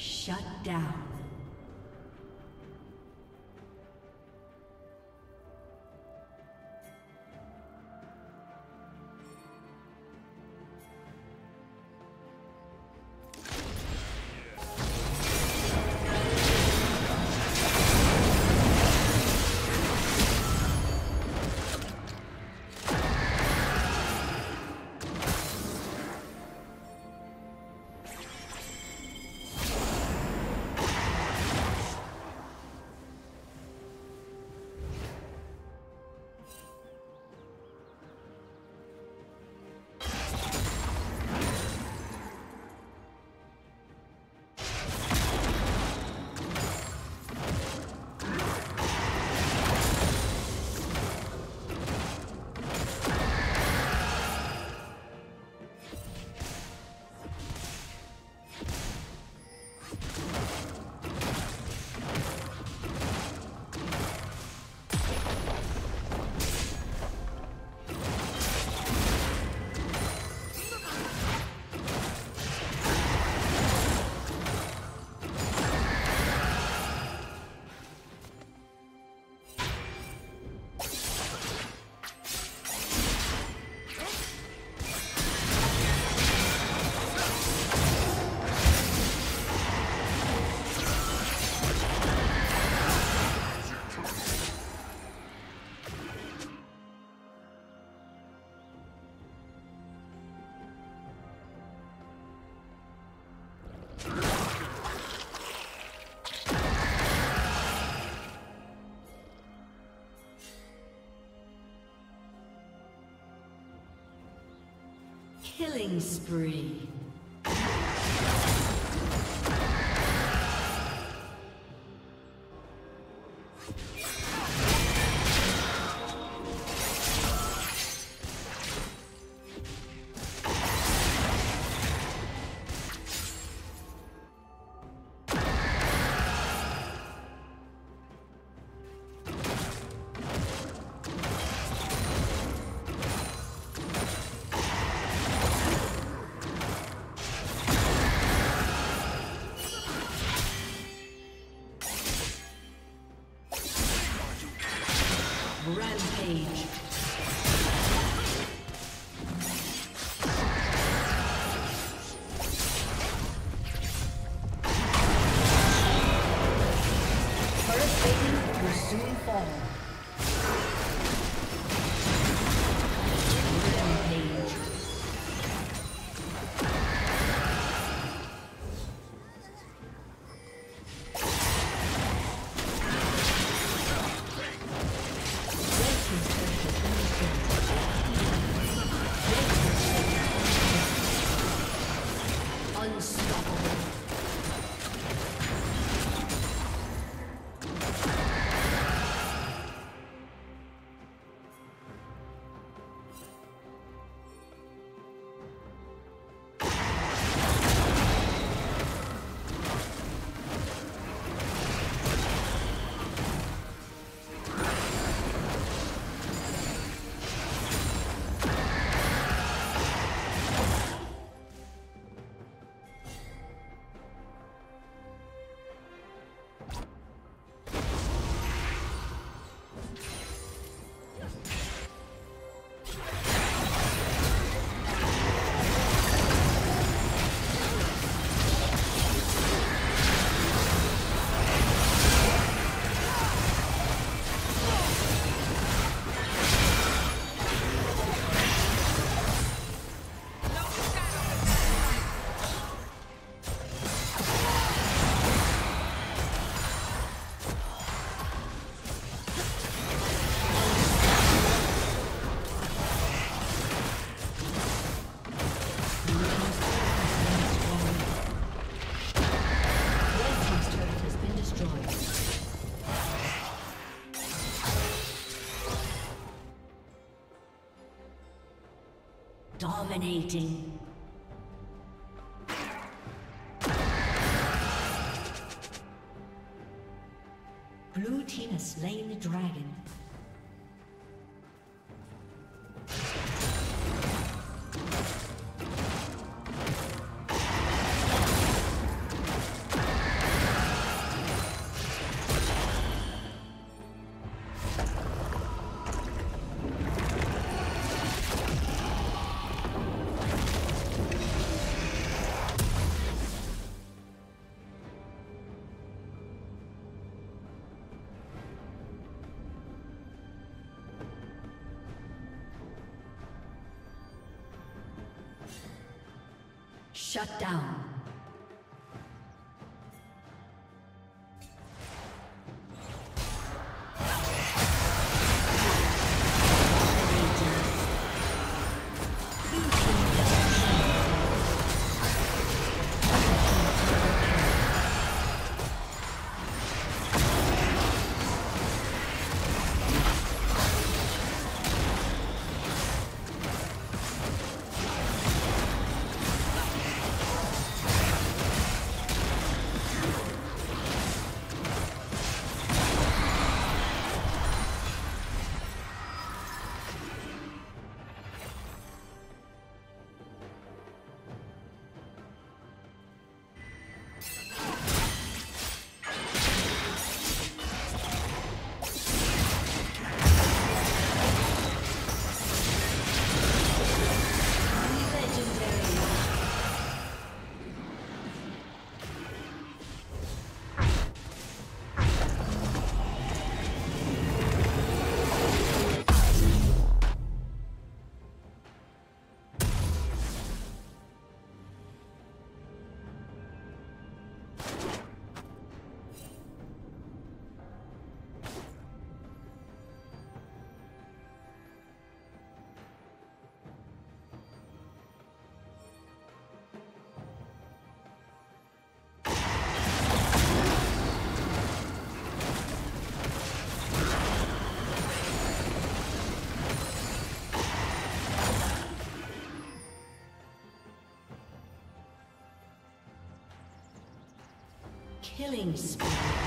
Shut down. Killing spree. Rampage. Dominating. Blue team has slain the dragon. Shut down. Killing spree.